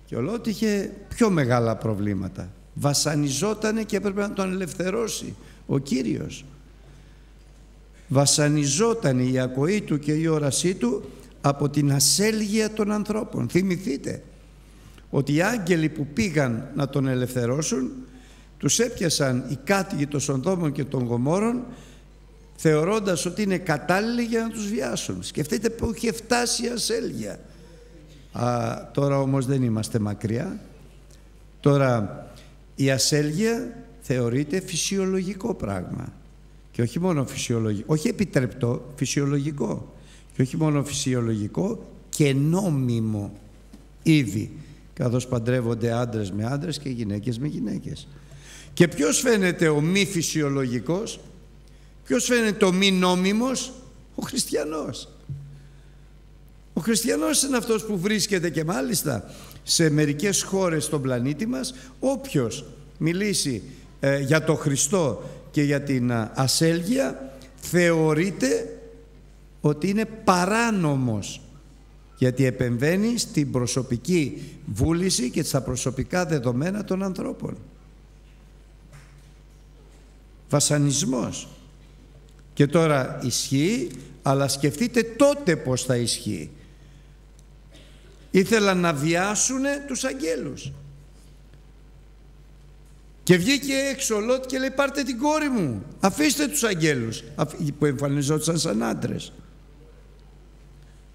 Και ο Λότ είχε πιο μεγάλα προβλήματα. Βασανιζότανε και έπρεπε να τον ελευθερώσει ο Κύριος βασανιζόταν η ακοή του και η όρασή του από την ασέλγεια των ανθρώπων. Θυμηθείτε ότι οι άγγελοι που πήγαν να τον ελευθερώσουν τους έπιασαν οι κάτοικοι των Σονδόμων και των Γομόρων θεωρώντας ότι είναι κατάλληλοι για να τους βιάσουν. Σκεφτείτε που είχε φτάσει η ασέλγεια. Α, τώρα όμως δεν είμαστε μακριά. Τώρα η ασέλγεια θεωρείται φυσιολογικό πράγμα. Και όχι μόνο φυσιολογικό, όχι επιτρεπτό, φυσιολογικό. Και όχι μόνο φυσιολογικό και νόμιμο ήδη. Καθώς παντρεύονται άντρες με άντρες και γυναίκες με γυναίκες. Και ποιος φαίνεται ο μη φυσιολογικός, ποιος φαίνεται ο μη νόμιμος, ο χριστιανός. Ο χριστιανός είναι αυτός που βρίσκεται και μάλιστα σε μερικές χώρες στον πλανήτη μας, όποιος μιλήσει ε, για το Χριστό και για την ασέλγεια θεωρείται ότι είναι παράνομος γιατί επεμβαίνει στην προσωπική βούληση και στα προσωπικά δεδομένα των ανθρώπων. Βασανισμός. Και τώρα ισχύει, αλλά σκεφτείτε τότε πώς θα ισχύει. Ήθελαν να βιάσουν τους αγγέλους. Και βγήκε έξω ο Λότ και λέει πάρτε την κόρη μου. Αφήστε τους αγγέλους που εμφανιζόντουσαν σαν άντρες.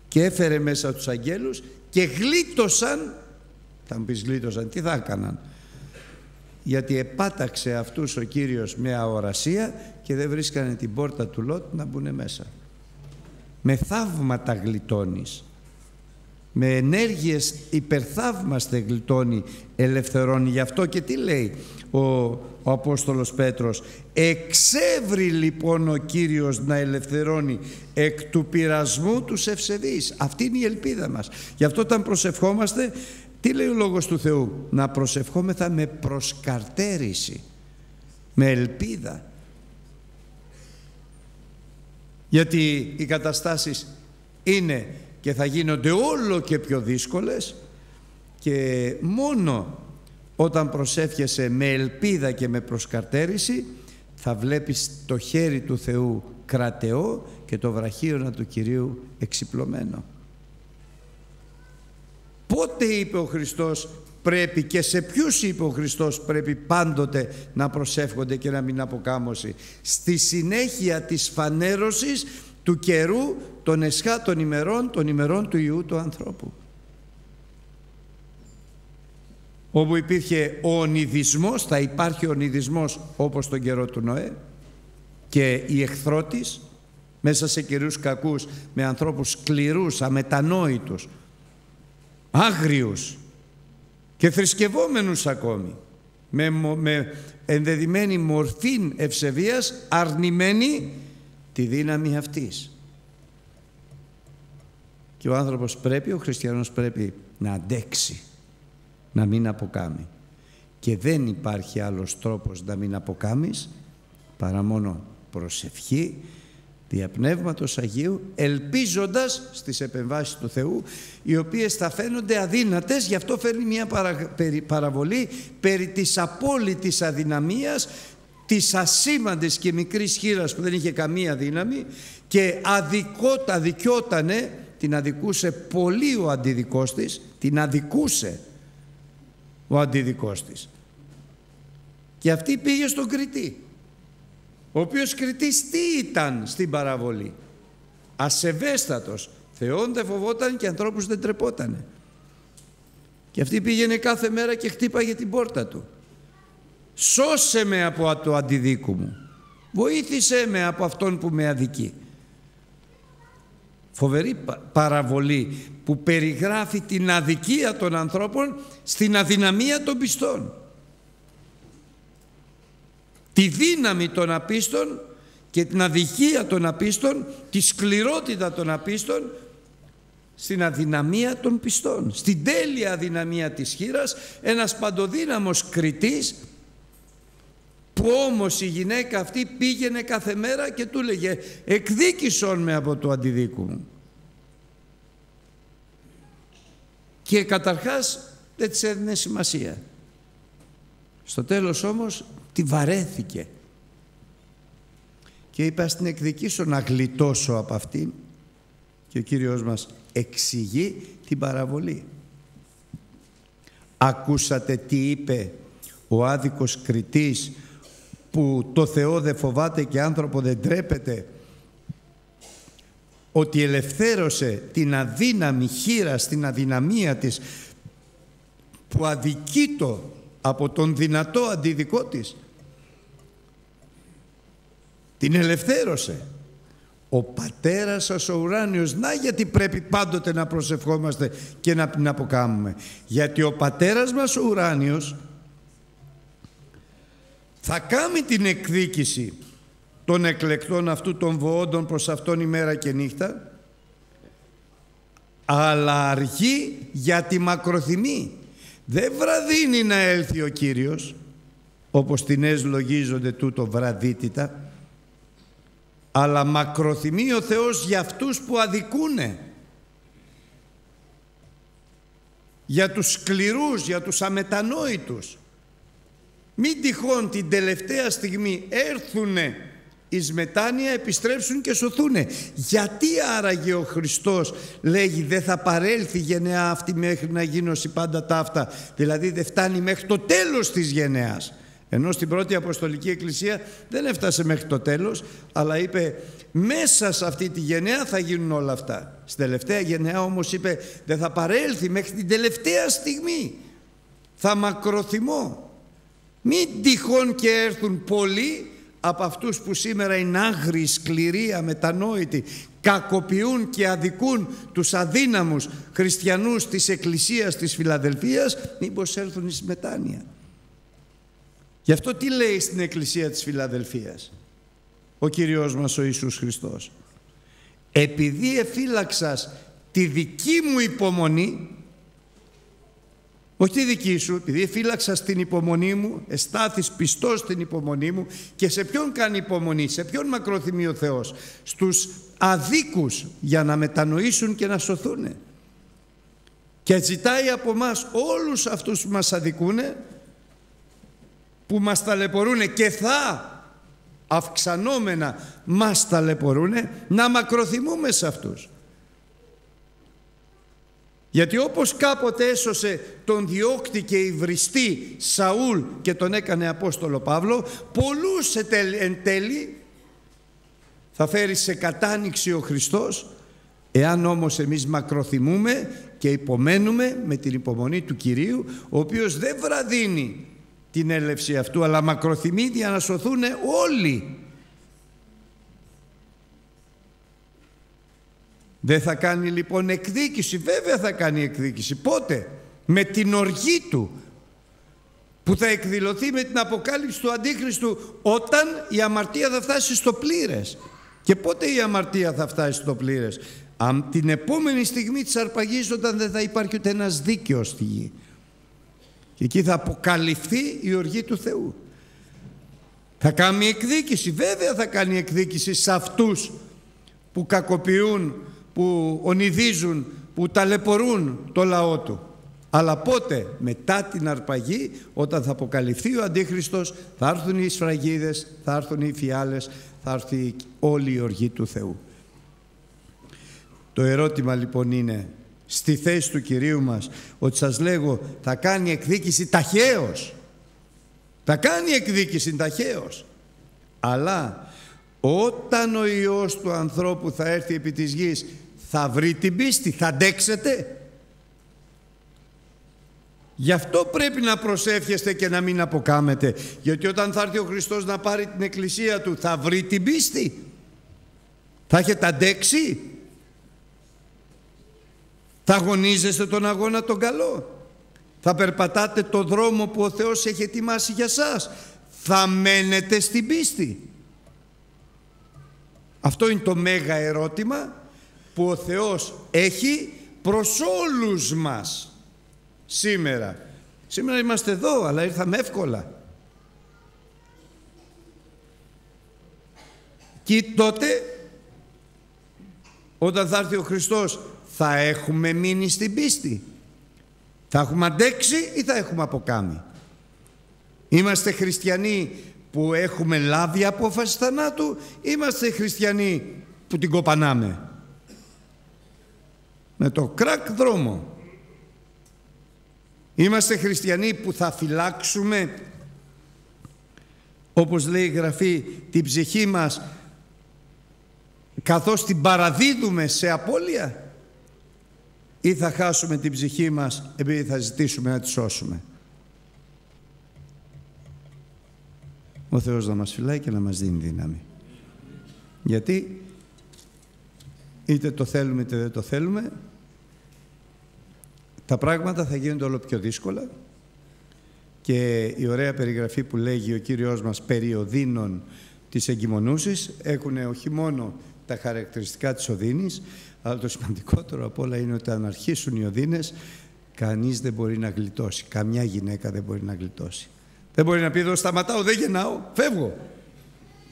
Και έφερε μέσα τους αγγέλους και γλίτωσαν. Θα μου πεις γλίτωσαν, τι θα έκαναν. Γιατί επάταξε αυτούς ο Κύριος με αορασία και δεν βρίσκανε την πόρτα του Λότ να μπουν μέσα. Με θαύματα γλιτώνεις με ενέργειες υπερθαύμαστε γλιτώνει, ελευθερώνει. Γι' αυτό και τι λέει ο, ο Απόστολος Πέτρος. Εξεύρει λοιπόν ο Κύριος να ελευθερώνει εκ του πειρασμού τους ευσεβείς. Αυτή είναι η ελπίδα μας. Γι' αυτό όταν προσευχόμαστε, τι λέει ο Λόγος του Θεού; Να προσευχόμεθα με προσκαρτέρηση, με ελπίδα. Γιατί οι καταστάσεις είναι και θα γίνονται όλο και πιο δύσκολες και μόνο όταν προσεύχεσαι με ελπίδα και με προσκαρτέρηση θα βλέπεις το χέρι του Θεού κρατεό και το βραχίωνα του Κυρίου εξυπλωμένο. Πότε είπε ο Χριστός πρέπει και σε ποιους είπε ο Χριστός πρέπει πάντοτε να προσεύχονται και να μην αποκάμωση. Στη συνέχεια της φανέρωσης του καιρού των εσχάτων ημερών, των ημερών του Ιού του ανθρώπου. Όπου υπήρχε ο ονειδισμός, θα υπάρχει ο ονειδισμός όπως τον καιρό του Νοέ και η εχθρότης μέσα σε καιρούς κακούς με ανθρώπους σκληρούς, αμετανόητους, άγριους και θρησκευόμενους ακόμη με, με ενδεδειμένη μορφή ευσεβίας αρνημένη τη δύναμη αυτής. Και ο άνθρωπος πρέπει, ο χριστιανός πρέπει να αντέξει, να μην αποκάμει. Και δεν υπάρχει άλλος τρόπος να μην αποκάμεις παρά μόνο προσευχή, δια Πνεύματος Αγίου ελπίζοντας στις επεμβάσεις του Θεού οι οποίες θα φαίνονται αδύνατες γι' αυτό φέρνει μια παραβολή περί της απόλυτης αδυναμίας της ασήμαντης και μικρής χείρας που δεν είχε καμία δύναμη και αδικότα, αδικιότανε την αδικούσε πολύ ο αντιδικός της την αδικούσε ο αντιδικός της. Και αυτή πήγε στον Κριτή ο οποίος Κριτής τι ήταν στην παραβολή; Ασεβέστατος Θεόν δεν φοβόταν και ανθρώπους δεν τρεπότανε. Και αυτή πήγαινε κάθε μέρα και χτύπαγε την πόρτα του. Σώσε με από το αντιδίκου μου βοήθησέ με από αυτόν που με αδικεί φοβερή παραβολή που περιγράφει την αδικία των ανθρώπων στην αδυναμία των πιστών. Τη δύναμη των απίστων και την αδικία των απίστων, τη σκληρότητα των απίστων στην αδυναμία των πιστών, στην τέλεια αδυναμία της χείρας, ένας παντοδύναμος κριτής που όμως η γυναίκα αυτή πήγαινε κάθε μέρα και του λέγε εκδίκησον με από το αντιδίκου μου. Και καταρχάς δεν της έδινε σημασία. Στο τέλος όμως τη βαρέθηκε και είπα στην εκδικήσω να γλιτώσω από αυτήν και ο Κύριος μας εξηγεί την παραβολή. Ακούσατε τι είπε ο άδικος κριτής που το Θεό δεν φοβάται και άνθρωπο δεν τρέπεται ότι ελευθέρωσε την αδύναμη χείρα στην αδυναμία της που αδικείτο από τον δυνατό αντιδικό της την ελευθέρωσε. Ο πατέρας σας ο ουράνιος να γιατί πρέπει πάντοτε να προσευχόμαστε και να την αποκάμουμε. Γιατί ο πατέρας μας ο ουράνιος θα κάνει την εκδίκηση των εκλεκτών αυτού των βοόντων προς αυτόν ημέρα και νύχτα αλλά αργεί για τη μακροθυμή δεν βραδύνει να έλθει ο Κύριος όπως την λογίζονται τούτο βραδύτητα αλλά μακροθυμεί ο Θεός για αυτούς που αδικούνε. Για τους σκληρούς, για τους αμετανόητους μην τυχόν την τελευταία στιγμή έρθουνε εις μετάνοια επιστρέψουν και σωθούνε. Γιατί άραγε ο Χριστός λέγει δεν θα παρέλθει η γενεά αυτή μέχρι να γίνωση πάντα ταύτα. Δηλαδή δεν φτάνει μέχρι το τέλος της γενεάς. Ενώ στην πρώτη Αποστολική Εκκλησία δεν έφτασε μέχρι το τέλος, αλλά είπε μέσα σε αυτή τη γενναία θα γίνουν όλα αυτά. Στην τελευταία γενναία όμως είπε δεν θα παρέλθει μέχρι την τελευταία στιγμή. Θα μακροθυμώ. Μην τυχόν και έρθουν πολλοί από αυτούς που σήμερα είναι άγριοι, σκληροί, αμετανόητοι, κακοποιούν και αδικούν τους αδύναμους χριστιανούς της Εκκλησίας της Φιλαδελφίας, μήπως έρθουν εις μετάνοια. Γι' αυτό τι λέει στην Εκκλησία της Φιλαδελφίας ο Κύριος μας ο Ιησούς Χριστός; Επειδή εφύλαξας τη δική μου υπομονή, όχι τη δική σου, επειδή φύλαξα στην υπομονή μου, εστάθης πιστός στην υπομονή μου και σε ποιον κάνει υπομονή, σε ποιον μακροθυμεί ο Θεός, στους αδίκους για να μετανοήσουν και να σωθούν. Και ζητάει από μας όλους αυτούς που μας αδικούνε, που μας ταλαιπωρούνε και θα αυξανόμενα μας ταλαιπωρούνε, να μακροθυμούμε σε αυτούς. Γιατί όπως κάποτε έσωσε τον διώκτη και υβριστή Σαούλ και τον έκανε Απόστολο Παύλο, πολλούς εν τέλει θα φέρει σε κατάνοιξη ο Χριστός, εάν όμως εμείς μακροθυμούμε και υπομένουμε με την υπομονή του Κυρίου, ο οποίος δεν βραδύνει την έλευση αυτού, αλλά μακροθυμεί για να σωθούν όλοι Δεν θα κάνει λοιπόν εκδίκηση. Βέβαια θα κάνει εκδίκηση. Πότε; Με την οργή του που θα εκδηλωθεί με την αποκάλυψη του Αντίχριστου όταν η αμαρτία θα φτάσει στο πλήρες. Και πότε η αμαρτία θα φτάσει στο πλήρες; Αν την επόμενη στιγμή της αρπαγής όταν δεν θα υπάρχει ούτε ένας δίκαιος στη γη. Και εκεί θα αποκαλυφθεί η οργή του Θεού. Θα κάνει εκδίκηση. Βέβαια θα κάνει εκδίκηση σε αυτούς που κακοποιούν, που ονειδίζουν, που ταλαιπωρούν το λαό του. Αλλά πότε, μετά την αρπαγή, όταν θα αποκαλυφθεί ο Αντίχριστος, θα έρθουν οι σφραγίδες, θα έρθουν οι φιάλες, θα έρθει όλη η οργή του Θεού. Το ερώτημα λοιπόν είναι, στη θέση του Κυρίου μας, ότι σας λέγω θα κάνει εκδίκηση ταχαίως. Θα κάνει εκδίκηση ταχαίως. Αλλά όταν ο Υιός του ανθρώπου θα έρθει επί της γης, θα βρει την πίστη, θα αντέξετε. Γι' αυτό πρέπει να προσεύχεστε και να μην αποκάμετε. Γιατί όταν θα έρθει ο Χριστός να πάρει την εκκλησία του θα βρει την πίστη. Θα έχετε αντέξει. Θα αγωνίζεστε τον αγώνα τον καλό. Θα περπατάτε το δρόμο που ο Θεός έχει ετοιμάσει για σας. Θα μένετε στην πίστη. Αυτό είναι το μέγα ερώτημα που ο Θεός έχει προς όλους μας σήμερα. Σήμερα είμαστε εδώ, αλλά ήρθαμε εύκολα. Και τότε, όταν θα έρθει ο Χριστός, θα έχουμε μείνει στην πίστη. Θα έχουμε αντέξει ή θα έχουμε αποκάμει. Είμαστε χριστιανοί που έχουμε λάβει απόφαση θανάτου, είμαστε χριστιανοί που την κοπανάμε. Με το κρακ δρόμο. Είμαστε χριστιανοί που θα φυλάξουμε όπως λέει η Γραφή την ψυχή μας καθώς την παραδίδουμε σε απώλεια ή θα χάσουμε την ψυχή μας επειδή θα ζητήσουμε να τη σώσουμε. Ο Θεός να μας φυλάει και να μας δίνει δύναμη. Γιατί είτε το θέλουμε είτε δεν το θέλουμε τα πράγματα θα γίνονται όλο πιο δύσκολα και η ωραία περιγραφή που λέγει ο Κύριος μας περί οδύνων της εγκυμονούσης έχουν όχι μόνο τα χαρακτηριστικά της οδύνης αλλά το σημαντικότερο από όλα είναι ότι αν αρχίσουν οι οδύνες κανείς δεν μπορεί να γλιτώσει, καμιά γυναίκα δεν μπορεί να γλιτώσει. Δεν μπορεί να πει εδώ σταματάω, δεν γεννάω, φεύγω.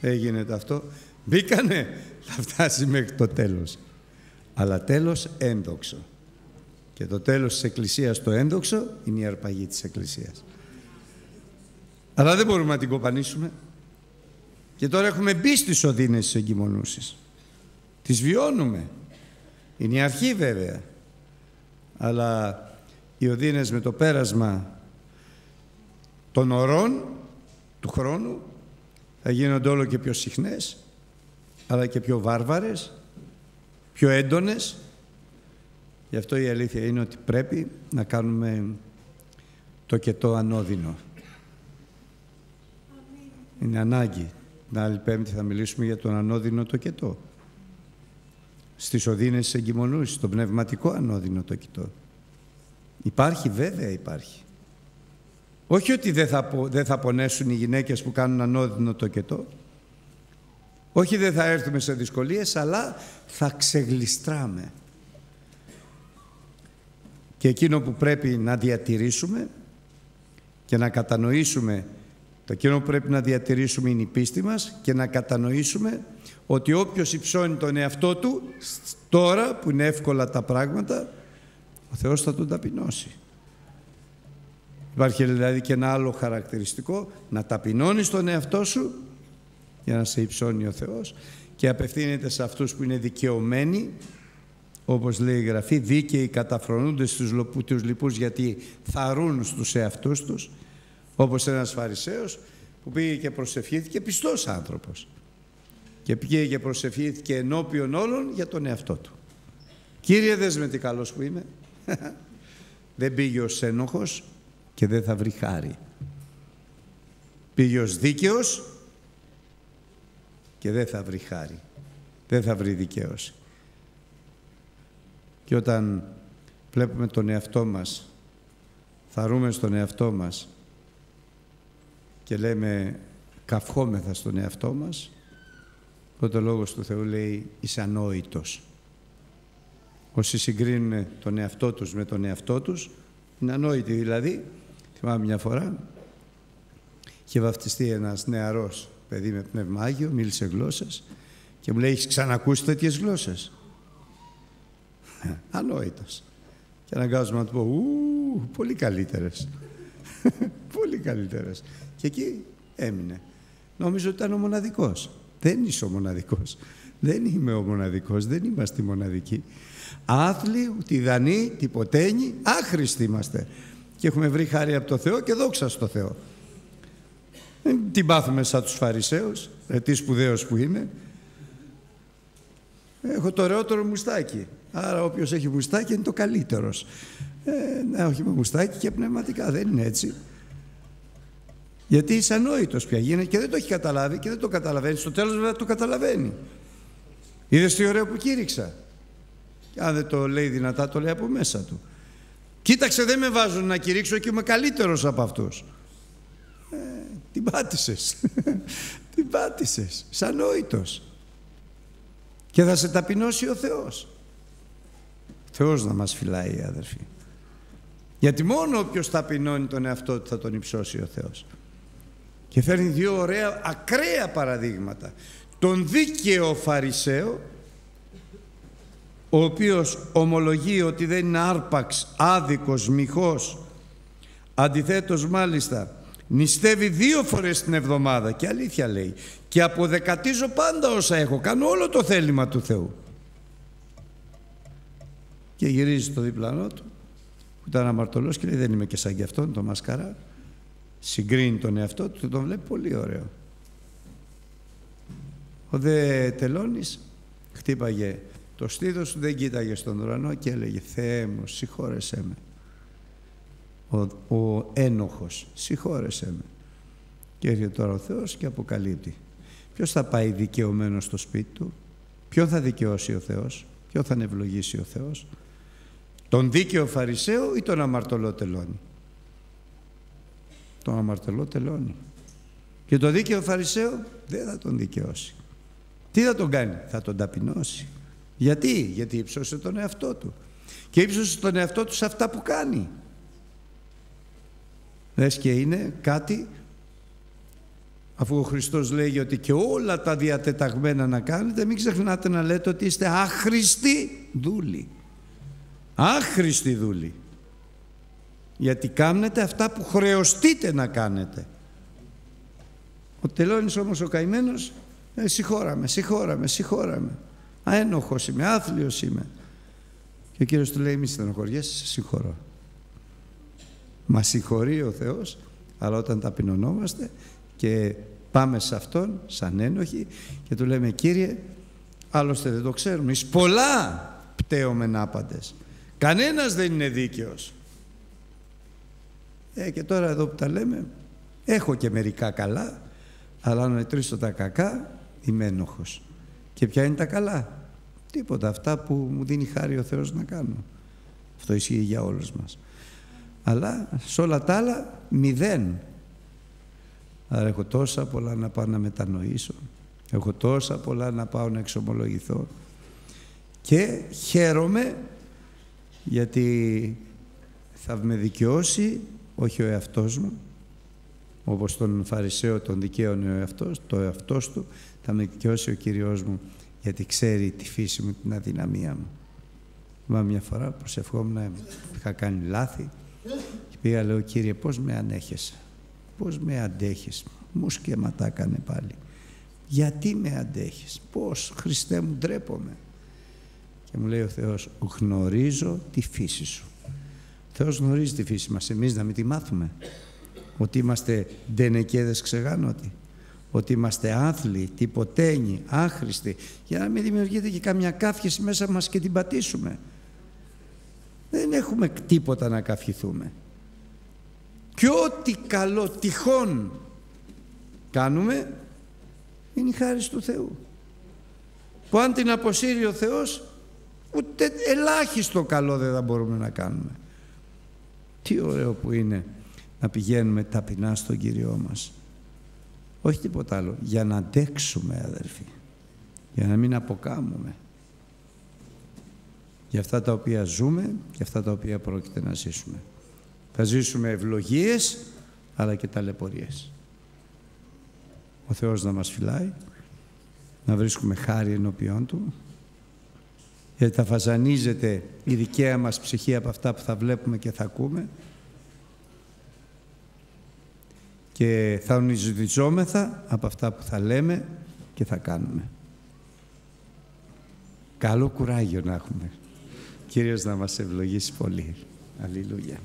Δεν γίνεται αυτό. Μπήκανε, θα φτάσει μέχρι το τέλος. Αλλά τέλος ένδοξο. Και το τέλος της Εκκλησίας το ένδοξο είναι η αρπαγή της Εκκλησίας. Αλλά δεν μπορούμε να την κοπανίσουμε. Και τώρα έχουμε μπει στις οδύνες της εγκυμονούσης. Τις βιώνουμε. Είναι η αρχή βέβαια. Αλλά οι οδύνες με το πέρασμα των ωρών του χρόνου θα γίνονται όλο και πιο συχνές αλλά και πιο βάρβαρες, πιο έντονες Γι' αυτό η αλήθεια είναι ότι πρέπει να κάνουμε το κετό ανώδυνο. Είναι ανάγκη. Την άλλη πέμπτη θα μιλήσουμε για τον ανώδυνο το κετό. Στις οδύνες της εγκυμονούσης, το πνευματικό ανώδυνο το κετό. Υπάρχει, βέβαια υπάρχει. Όχι ότι δεν θα, δεν θα πονέσουν οι γυναίκες που κάνουν ανώδυνο το κετό. Όχι δεν θα έρθουμε σε δυσκολίες, αλλά θα ξεγλιστράμε. Και εκείνο που πρέπει να διατηρήσουμε και να κατανοήσουμε, το εκείνο που πρέπει να διατηρήσουμε είναι η πίστη μας και να κατανοήσουμε ότι όποιος υψώνει τον εαυτό του, τώρα που είναι εύκολα τα πράγματα, ο Θεός θα τον ταπεινώσει. Υπάρχει δηλαδή και ένα άλλο χαρακτηριστικό, να ταπεινώνεις τον εαυτό σου για να σε υψώνει ο Θεός και απευθύνεται σε αυτούς που είναι δικαιωμένοι όπως λέει η Γραφή, δίκαιοι καταφρονούνται στους, τους λοιπούς γιατί θαρούν στους εαυτούς τους, όπως ένας Φαρισαίος που πήγε και προσευχήθηκε πιστός άνθρωπος και πήγε και προσευχήθηκε ενώπιον όλων για τον εαυτό του. Κύριε δες με τι καλός που είμαι. δεν πήγε ως ένοχος και δεν θα βρει χάρη. Πήγε ως δίκαιος και δεν θα βρει χάρη. Δεν θα βρει δικαίωση. Και όταν βλέπουμε τον εαυτό μας, θαρούμε στον εαυτό μας και λέμε καυχόμεθα στον εαυτό μας, τότε ο Λόγος του Θεού λέει είσαι ανόητος. Όσοι συγκρίνουν τον εαυτό τους με τον εαυτό τους, είναι ανόητοι δηλαδή. Θυμάμαι μια φορά, είχε βαφτιστεί ένας νεαρός παιδί με πνεύμα Άγιο, μίλησε γλώσσες Και μου λέει, έχεις ξανακούσει τέτοιες γλώσσες; Ανόητος. Και αναγκάζομαι να του πω, ου, πολύ καλύτερες. πολύ καλύτερες. Και εκεί έμεινε. Νόμιζω ότι ήταν ο μοναδικός. Δεν είσαι ο μοναδικός. Δεν είμαι ο μοναδικός, δεν είμαστε οι μοναδικοί. Άθλοι, τιδανοί, τυποτένοι, άχρηστοι είμαστε. Και έχουμε βρει χάρη από το Θεό και δόξα στο Θεό. Δεν την πάθουμε σαν τους Φαρισαίους, ε, τι σπουδαίος που είμαι. Έχω το ωραιότερο μουστάκι. Άρα όποιος έχει μουστάκι είναι το καλύτερος. Ε, ναι, όχι με μουστάκι και πνευματικά. Δεν είναι έτσι. Γιατί είσαι ανόητος πια γίνεται και δεν το έχει καταλάβει και δεν το καταλαβαίνεις. Στο τέλος βέβαια το καταλαβαίνει. Είδες τι ωραίο που κήρυξα. Και αν δεν το λέει δυνατά το λέει από μέσα του. Κοίταξε δεν με βάζουν να κηρύξω και είμαι καλύτερος από αυτούς. Ε, την πάτησες. την πάτησες. Σαν νόητος. Και θα σε ταπεινώσει ο Θεός. Θεός να μας φυλάει αδερφοί. Γιατί μόνο όποιος ταπεινώνει τον εαυτό του θα τον υψώσει ο Θεός. Και φέρνει δύο ωραία ακραία παραδείγματα. Τον δίκαιο Φαρισαίο, ο οποίος ομολογεί ότι δεν είναι άρπαξ, άδικος, μοιχός. Αντιθέτως μάλιστα, νηστεύει δύο φορές την εβδομάδα και αλήθεια λέει και αποδεκατίζω πάντα όσα έχω, κάνω όλο το θέλημα του Θεού. Και γυρίζει στο διπλανό του, που ήταν αμαρτωλός και λέει δεν είμαι και σαν κι αυτόν, το μασκαρά συγκρίνει τον εαυτό του, τον βλέπει πολύ ωραίο. Ο δε τελώνης χτύπαγε το στήθος του, δεν κοίταγε στον ουρανό και έλεγε «Θεέ μου, συγχώρεσέ με». Ο, ο ένοχος, συγχώρεσέ με. Και έρχεται τώρα ο Θεός και αποκαλύπτει. Ποιος θα πάει δικαιωμένος στο σπίτι του, ποιον θα δικαιώσει ο Θεός, ποιον θα ευλογήσει ο Θεός, τον δίκαιο Φαρισαίο ή τον αμαρτωλό τελώνη τον αμαρτωλό τελώνει. Και το δίκαιο Φαρισαίο δεν θα τον δικαιώσει. Τι θα τον κάνει, θα τον ταπεινώσει. Γιατί, γιατί ύψωσε τον εαυτό του. Και ύψωσε τον εαυτό του σε αυτά που κάνει. Λες και είναι κάτι αφού ο Χριστός λέγει ότι και όλα τα διατεταγμένα να κάνετε μην ξεχνάτε να λέτε ότι είστε άχρηστοι δούλοι. Άχρηστοι δούλοι γιατί κάνετε αυτά που χρεωστείτε να κάνετε. Ο τελώνης όμως ο καημένος ε, συγχώραμε, συγχώραμε, συγχώραμε. Αένοχος είμαι, άθλιος είμαι. Και ο Κύριος του λέει μη στενοχωριέσαι, σε συγχωρώ. Μα συγχωρεί ο Θεός, αλλά όταν ταπεινωνόμαστε και πάμε σε Αυτόν σαν ένοχοι και του λέμε Κύριε, άλλωστε δεν το ξέρουμε, εις πολλά πτέωμεν άπαντες. Κανένας δεν είναι δίκαιος. Ε, και τώρα εδώ που τα λέμε, έχω και μερικά καλά, αλλά αν μετρήσω τα κακά, είμαι ένοχος. Και ποια είναι τα καλά; Τίποτα. Αυτά που μου δίνει χάρη ο Θεός να κάνω. Αυτό ισχύει για όλους μας. Αλλά σε όλα τα άλλα, μηδέν. Άρα έχω τόσα πολλά να πάω να μετανοήσω. Έχω τόσα πολλά να πάω να εξομολογηθώ. Και χαίρομαι γιατί θα με δικαιώσει όχι ο εαυτός μου, όπως τον Φαρισαίο τον δικαίωνε ο εαυτός, το εαυτός του, θα με δικαιώσει ο Κύριος μου, γιατί ξέρει τη φύση μου, την αδυναμία μου. Μα μια φορά προσευχόμουν, είχα κάνει λάθη και πήγα λέω Κύριε πώς με ανέχεσαι, πώς με αντέχεις, μου σκέματα έκανε πάλι. Γιατί με αντέχεις, πώς, Χριστέ μου ντρέπομαι. Και μου λέει ο Θεός, γνωρίζω τη φύση σου. Θεός γνωρίζει τη φύση μας, εμείς να μην τη μάθουμε. Ότι είμαστε ντενεκέδες ξεγάνωτοι. Ότι είμαστε άθλοι, τυποτένοι, άχρηστοι. Για να μην δημιουργείται και καμιά κάφιεση μέσα μας και την πατήσουμε. Δεν έχουμε τίποτα να καυχηθούμε. Και ό,τι καλό τυχόν κάνουμε είναι η χάρη του Θεού. Που αν την αποσύρει ο Θεός ούτε ελάχιστο καλό δεν θα μπορούμε να κάνουμε. Τι ωραίο που είναι να πηγαίνουμε ταπεινά στον Κύριό μας. Όχι τίποτα άλλο. Για να αντέξουμε αδερφοί. Για να μην αποκάμουμε. Για αυτά τα οποία ζούμε και αυτά τα οποία πρόκειται να ζήσουμε. Θα ζήσουμε ευλογίες αλλά και ταλαιπωρίες. Ο Θεός να μας φυλάει να βρίσκουμε χάρη ενώπιόν Του, γιατί θα φαζανίζεται η δικαία μας ψυχή από αυτά που θα βλέπουμε και θα ακούμε και θα ονειζητιζόμεθα από αυτά που θα λέμε και θα κάνουμε. Καλό κουράγιο να έχουμε. Κύριος να μας ευλογήσει πολύ. Αλληλούια.